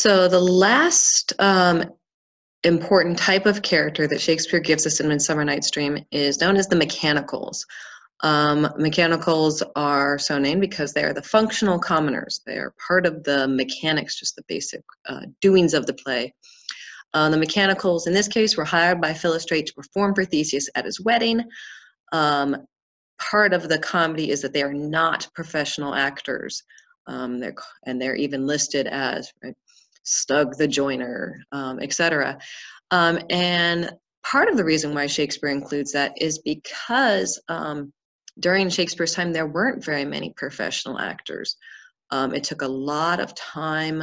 So the last um, important type of character that Shakespeare gives us in Midsummer Night's Dream is known as the mechanicals. Um, mechanicals are so named because they are the functional commoners. They are part of the mechanics, just the basic uh, doings of the play. Uh, the mechanicals, in this case, were hired by Philostrate to perform for Theseus at his wedding. Um, part of the comedy is that they are not professional actors. Um, they're, and they're even listed as right, Snug the Joiner, um, etc. Um, and part of the reason why Shakespeare includes that is because um, during Shakespeare's time, there weren't very many professional actors. Um, it took a lot of time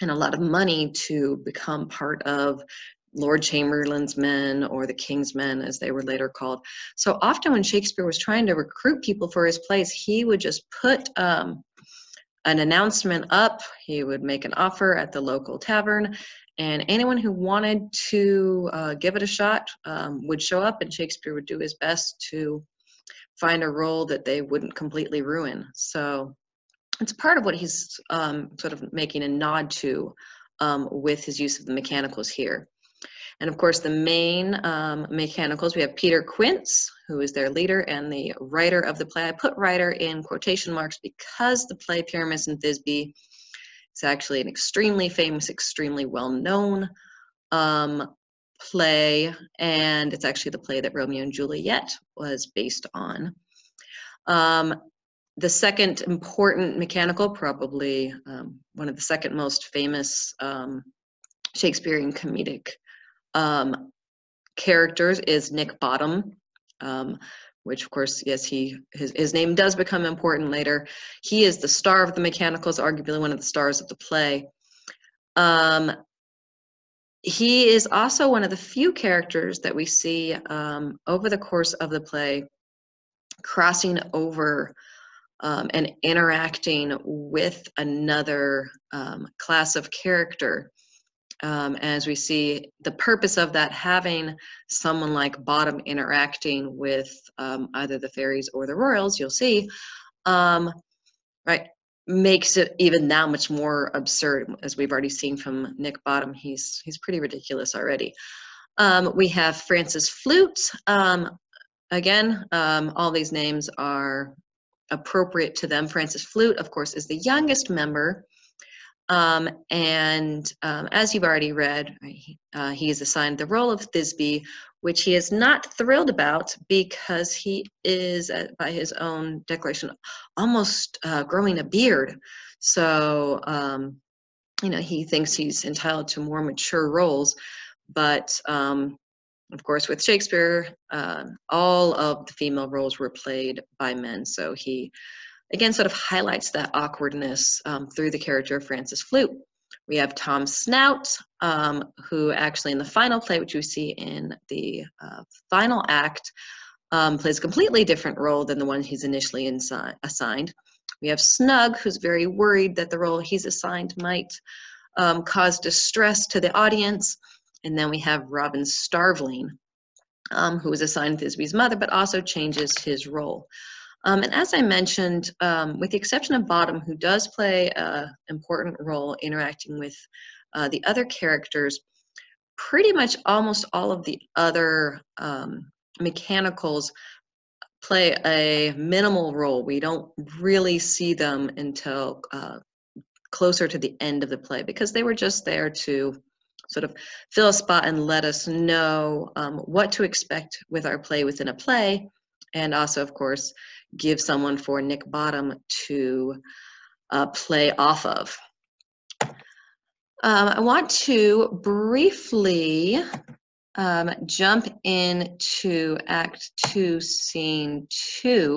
and a lot of money to become part of Lord Chamberlain's men or the King's men, as they were later called. So often, when Shakespeare was trying to recruit people for his plays, he would just put um, an announcement up. He would make an offer at the local tavern, and anyone who wanted to uh, give it a shot um, would show up, and Shakespeare would do his best to find a role that they wouldn't completely ruin. So it's part of what he's um, sort of making a nod to um, with his use of the mechanicals here. And of course, the main um, mechanicals, we have Peter Quince, who is their leader and the writer of the play. I put writer in quotation marks because the play Pyramus and Thisbe is actually an extremely famous, extremely well-known um, play, and it's actually the play that Romeo and Juliet was based on. Um, the second important mechanical, probably um, one of the second most famous um, Shakespearean comedic um, characters is Nick Bottom, um, which of course, yes, he his, his name does become important later. He is the star of the mechanicals, arguably one of the stars of the play. Um, he is also one of the few characters that we see um, over the course of the play crossing over um, and interacting with another um, class of character. Um, as we see the purpose of that having someone like Bottom interacting with um, either the fairies or the royals, you'll see, um, right? makes it even that much more absurd as we've already seen from nick bottom he's he's pretty ridiculous already um, we have francis flute um, again um, all these names are appropriate to them francis flute of course is the youngest member um, and um, as you've already read uh, he is assigned the role of thisbe which he is not thrilled about because he is, uh, by his own declaration, almost uh, growing a beard. So, um, you know, he thinks he's entitled to more mature roles. But um, of course, with Shakespeare, uh, all of the female roles were played by men. So he, again, sort of highlights that awkwardness um, through the character of Francis Flute. We have Tom Snout, um, who actually in the final play, which you see in the uh, final act, um, plays a completely different role than the one he's initially insi- assigned. We have Snug, who's very worried that the role he's assigned might um, cause distress to the audience. And then we have Robin Starveling, um, who was assigned Thisbe's mother, but also changes his role. Um, and as I mentioned, um, with the exception of Bottom, who does play an important role interacting with uh, the other characters, pretty much almost all of the other um, mechanicals play a minimal role. We don't really see them until uh, closer to the end of the play because they were just there to sort of fill a spot and let us know um, what to expect with our play within a play and also of course give someone for Nick Bottom to uh, play off of. Um, I want to briefly um, jump into Act Two, Scene Two.